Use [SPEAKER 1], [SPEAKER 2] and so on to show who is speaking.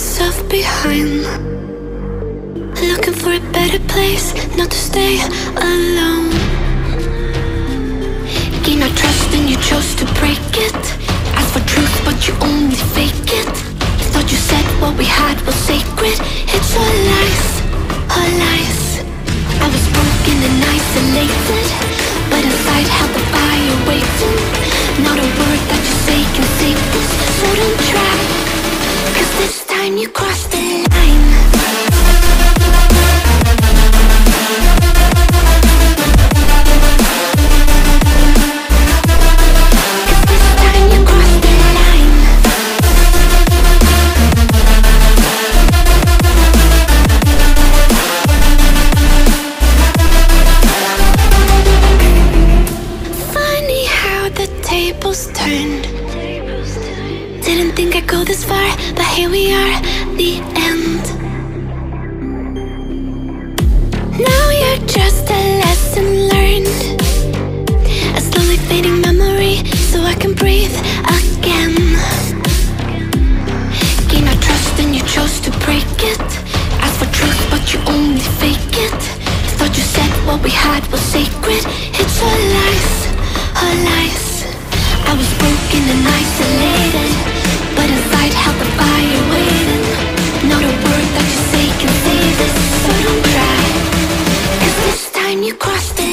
[SPEAKER 1] myself behind. Looking for a better place, not to stay alone. Gain our trust and you chose to break it. Ask for truth, but you only fake it. Thought you said what we had was sacred. Tables turned. Didn't think I'd go this far, but here we are, the end. Now you're just a lesson learned. A slowly fading memory So I can breathe again. Our trust and you chose to break it. For truth but you only fake it. Thought you said what we had was sacred. It's all lies, all lies. I was broken and isolated. when you cross the